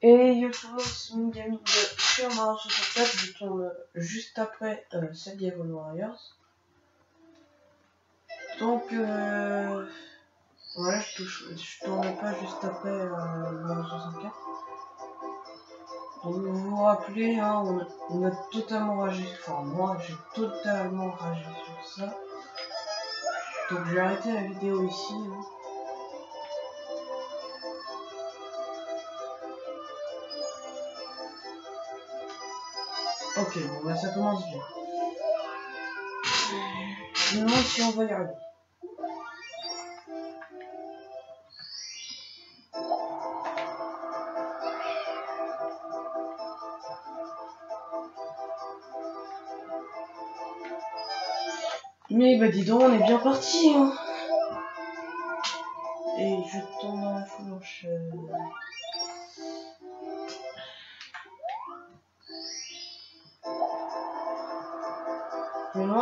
Et yo tout le monde, c'est Mingami de sur Mario 64, je tourne juste après euh, Medieval Warriors. Donc, euh, voilà, je, touche, je tourne pas juste après euh, Mario 64. Donc, vous vous rappelez, hein, on, a, on, a, totalement ragé, enfin moi j'ai totalement ragé sur ça. Donc j'ai arrêté la vidéo ici. Hein. Ok, bah ça commence bien. Je me demande si on va y arriver. Mais bah dis donc, on est bien parti hein.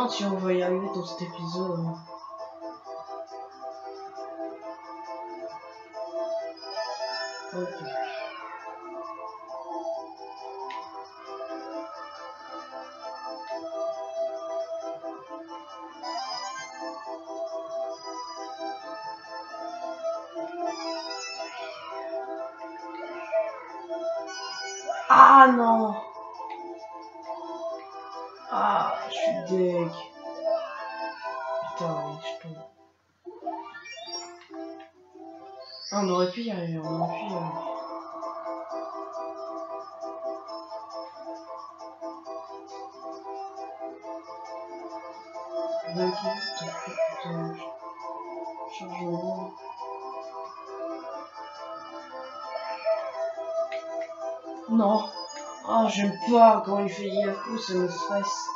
Si on va y arriver dans cet épisode. Ok. Ah non je suis deg. Putain, je tombe. Ah, on aurait pu y arriver, on aurait pu y arriver. putain, chargement. Non. Oh, j'aime pas quand il fait Yaku, ça me stresse.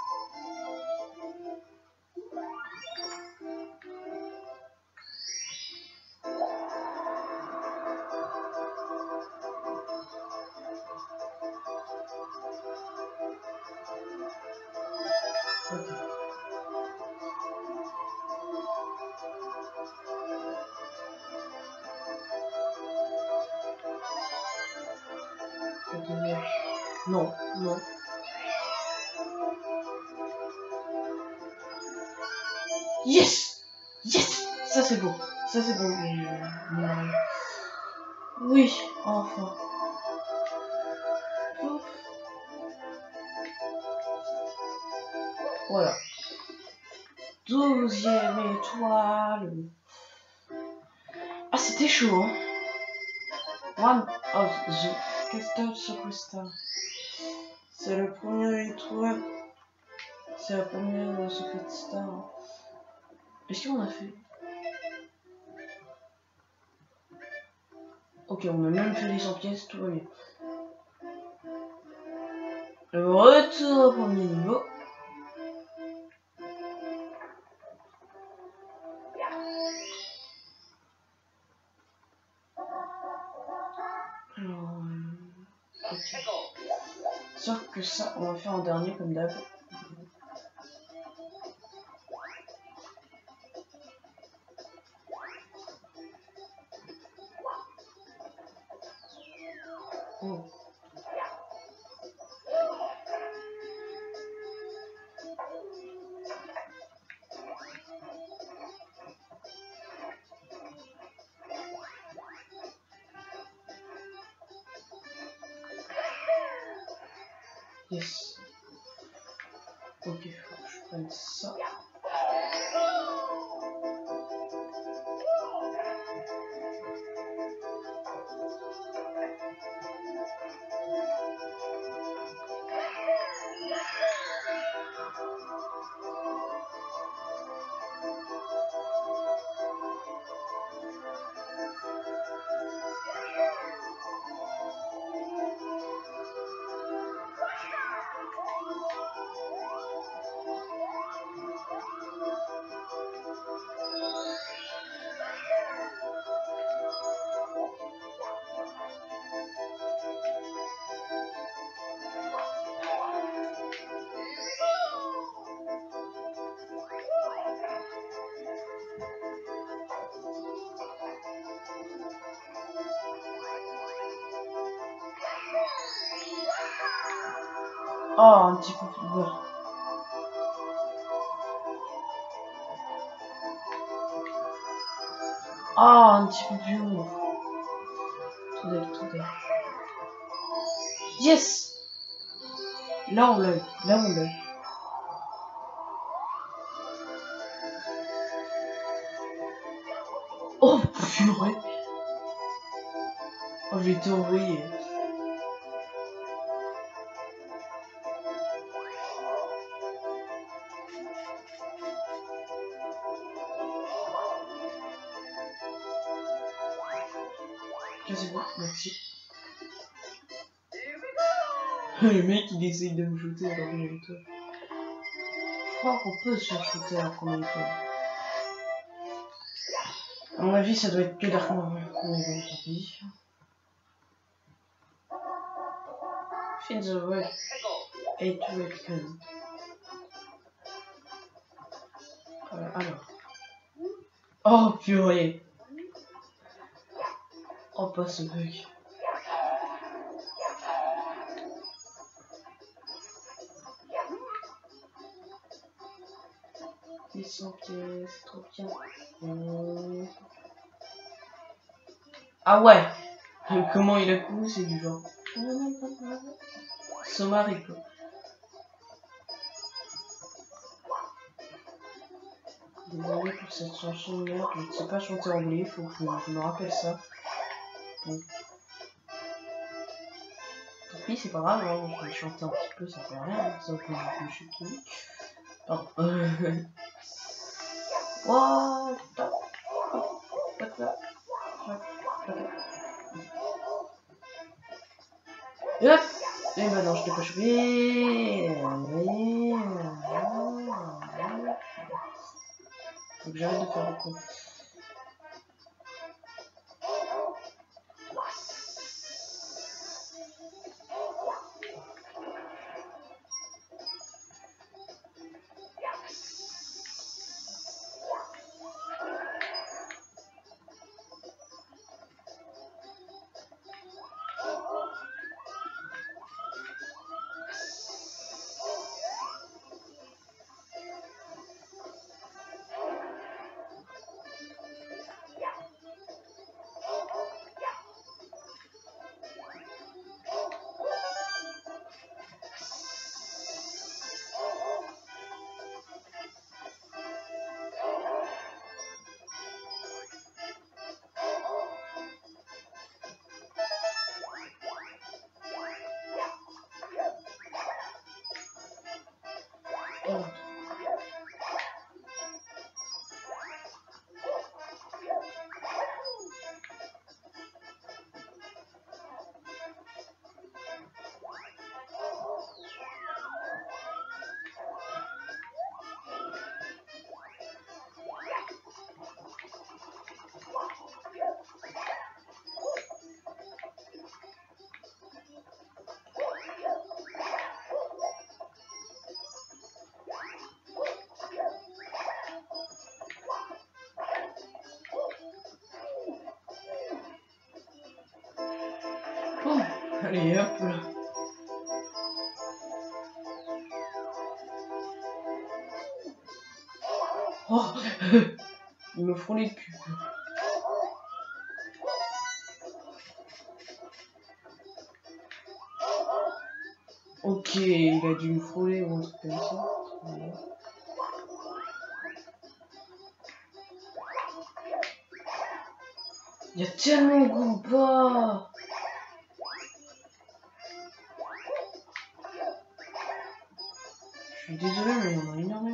Oui, enfin. Voilà. Douzième étoile. Ah, c'était chaud, hein. One of the Castle Superstar. C'est le premier étoile. C'est la première Secret Star. Est-ce qu'on a fait? On a même fait les 100 pièces, tout va bien. Retour au premier niveau. Euh. Sauf que ça, on va faire en dernier comme d'hab. Yes. Ok, faut que je prenne Oh, un petit peu plus bas. Ah, un petit peu plus haut. Attendez, attendez. Yes Là, on l'a eu. Là, on l'a eu. Oh, purée Oh, j'ai été Le mec il essaye de me shooter alors j'ai le toit. Je crois qu'on peut se faire shooter alors qu'on a le toit. À mon avis, ça doit être que bon, tant pis. Feed the way. Et tu es euh, alors. Oh purée. Oh pas ce bug. C'est trop bien. Euh... Ah ouais Comment il a couru, c'est du genre. Somari quoi. Désolé pour cette chanson merde, je ne sais pas chanter anglais, il faut que je, me rappelle ça. Bon. Tant c'est pas grave, hein, je vais chanter un petit peu, ça fait rien, ça je suis tout. Pardon. What the... What the... Hop Et maintenant je t'ai pas chopé. Faut que Allez, hop là. Oh Il me frôlait le cul. Ok, il a dû me frôler ou un truc comme ça. Il y a tellement de combat Je suis désolé, mais il y en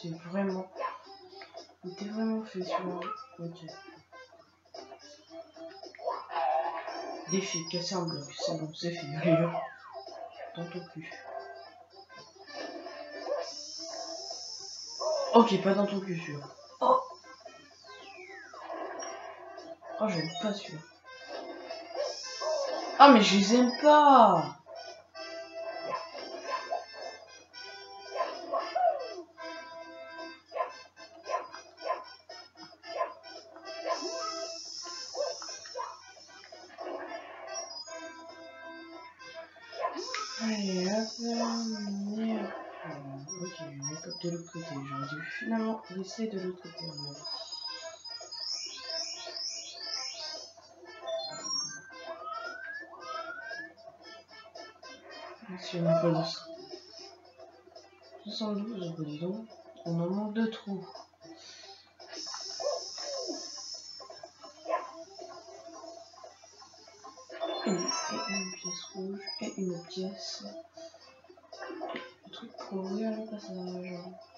c'était vraiment... Il était vraiment fait sur Ok. Défi, casser un bloc, c'est bon, c'est hop. Tantôt plus. Ok, pas dans ton cul sûr. Oh Oh, j'aime pas sûr. Ah, mais je les aime pas Allez, hop. Ok, on est de l'autre côté. J'aurais dû finalement laisser de l'autre côté. On n'a pas de 72, dis donc. On en manque de trous. Rouge et une pièce. Le truc pour ouvrir le passage.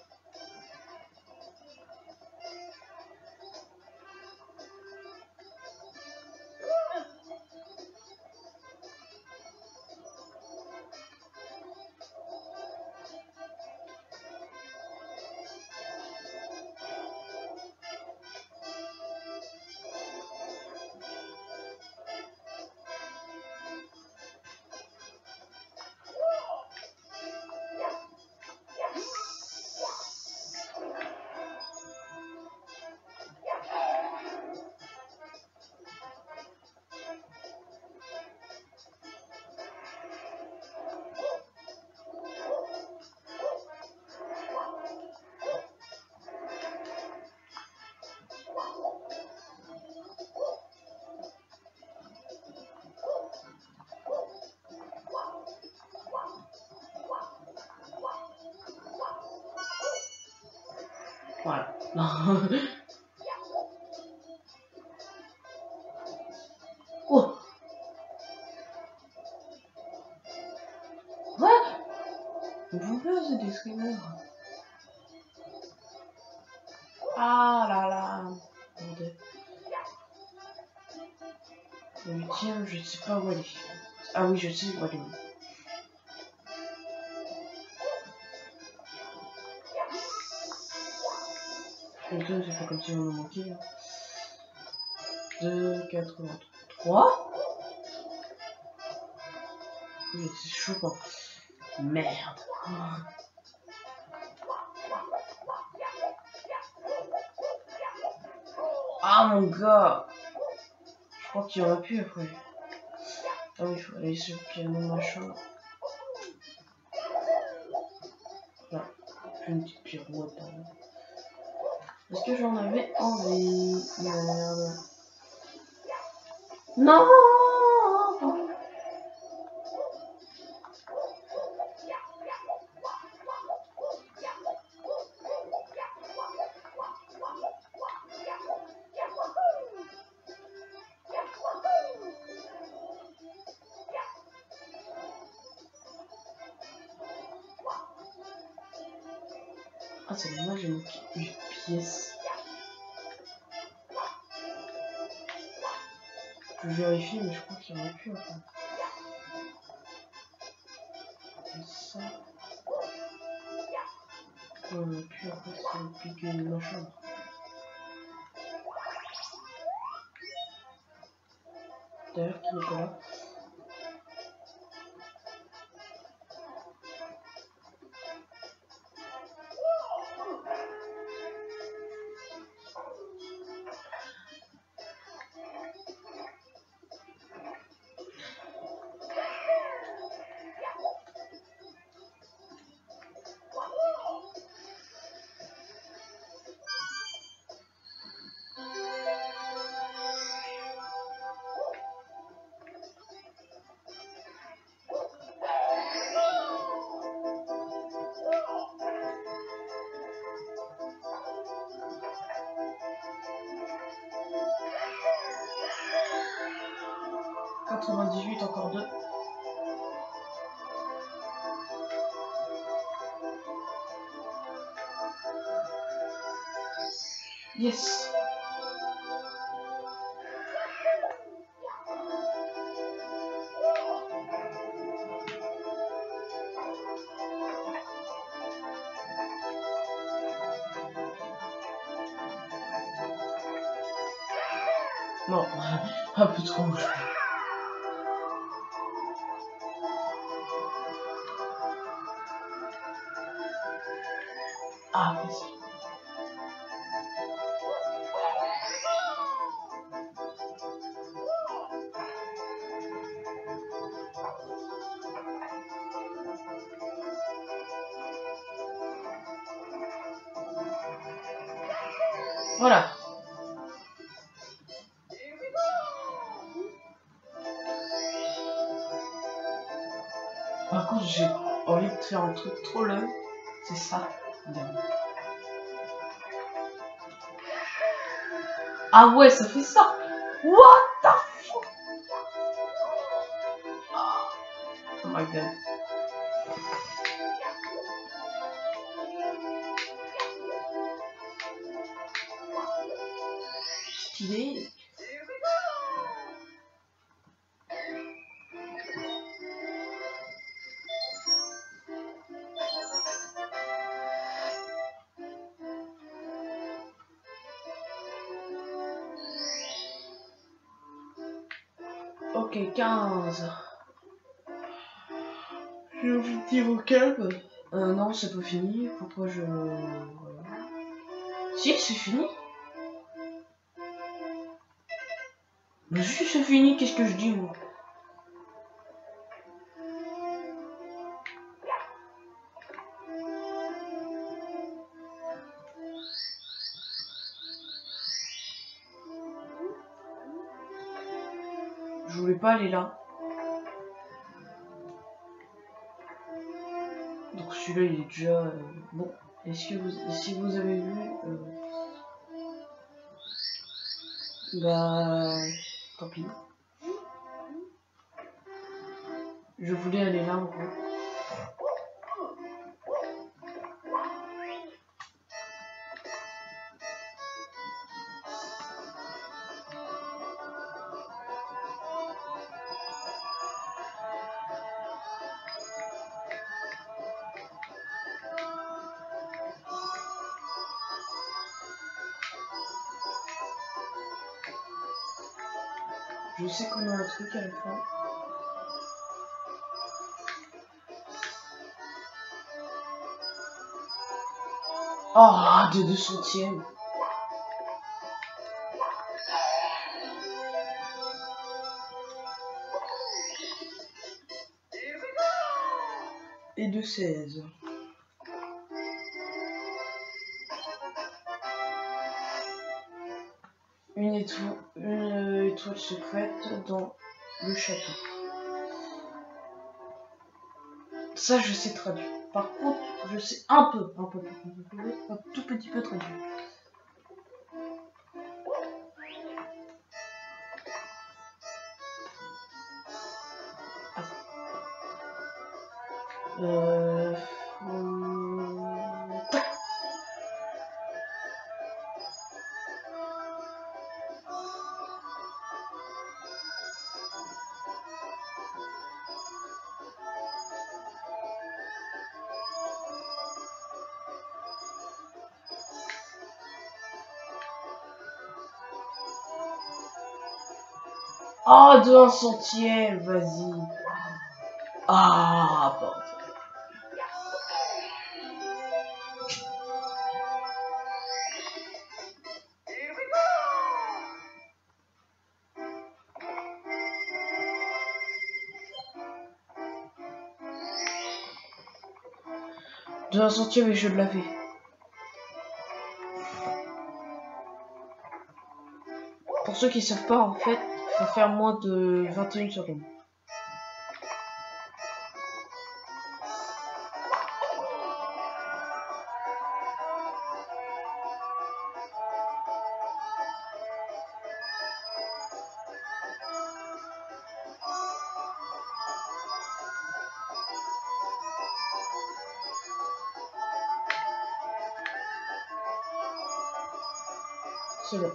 Voilà. oh What Vous c'est des screamers. Ah là là Le huitième, je sais pas où aller. Ah oui, je sais où aller. C'est pas comme si on me manquait. 2, 3 Oui, c'est choquant. Merde. Ah mon gars Je crois qu'il y aurait pu après. Ah oui, il faut aller sur le piano machin. Là, une petite pirouette. Hein. Est-ce que j'en avais envie? Merde. Non Je vérifie, mais je crois qu'il y en a plus enfin. Ça. Il n'y en a plus c'est piqué de machin. D'ailleurs, qui n'est pas là. Yes. Bon, un peu trop. Par contre, j'ai envie de faire un truc trop long. C'est ça. Ah ouais, ça fait ça. What the fuck? Oh my god. Stylé. Ok, 15. J'ai envie de dire au calme. Euh, non, c'est pas fini. Pourquoi je... Si, c'est fini. Mais si, c'est fini, qu'est-ce que je dis, moi? Pas aller là. Donc celui-là il est déjà euh, bon. Est-ce que vous, si vous avez vu, euh, bah tant pis. Je voulais aller là en gros. Sais qu'on a un truc à la fin. Oh, de deux centièmes. Et de 16. Une étoile secrète dans le château. Ça, je sais traduire. Par contre, je sais un peu, un peu, un, un, tout petit peu traduire. Euh... Ah, de un centième, vas-y. Ah, bon. De un je l'avais. Pour ceux qui savent pas, en fait, faut faire moins de 21 secondes. C'est bon.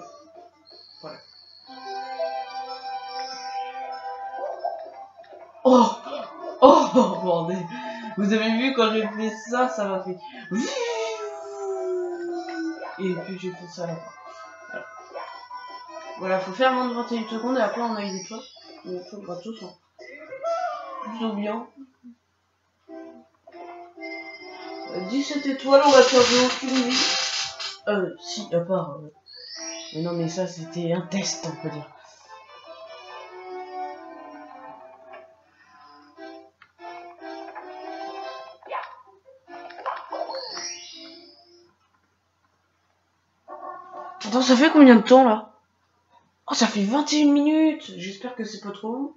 Voilà. Oh Oh bordel Vous avez vu quand j'ai fait ça, ça m'a fait... Et puis j'ai fait ça là. Voilà. voilà, faut faire moins de 21 secondes et après on a eu des toits. Des toits gratos. Hein. Plutôt bien. 17 étoiles, on va faire aucune vie. Euh, si, à part... Euh... Mais non, mais ça, c'était un test, on peut dire. Ça fait combien de temps, là? Oh, ça fait 21 minutes J'espère que c'est pas trop long.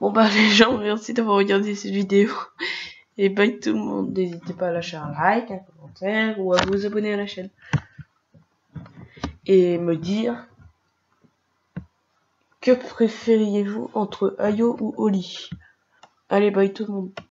Bon bah les gens, merci d'avoir regardé cette vidéo. Et bye tout le monde. N'hésitez pas à lâcher un like, un commentaire ou à vous abonner à la chaîne. Et me dire que préfériez-vous entre Ayo ou Oli? Allez, bye tout le monde.